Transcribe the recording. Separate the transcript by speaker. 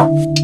Speaker 1: Bye.